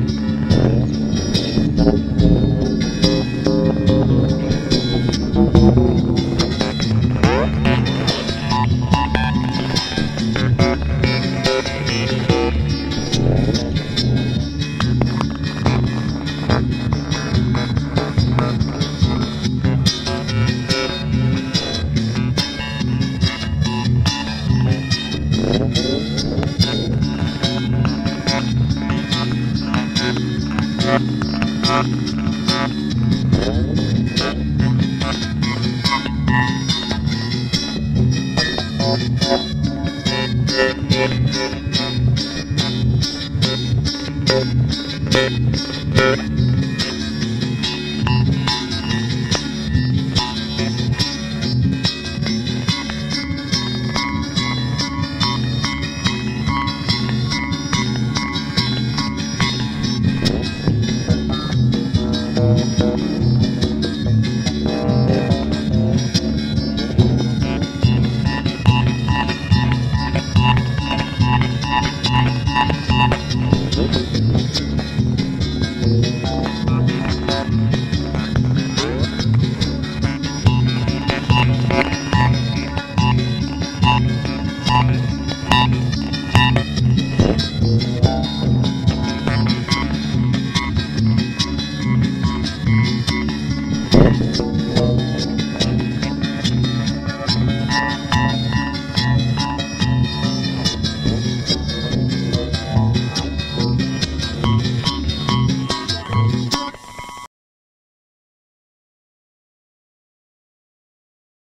Thank you. Thank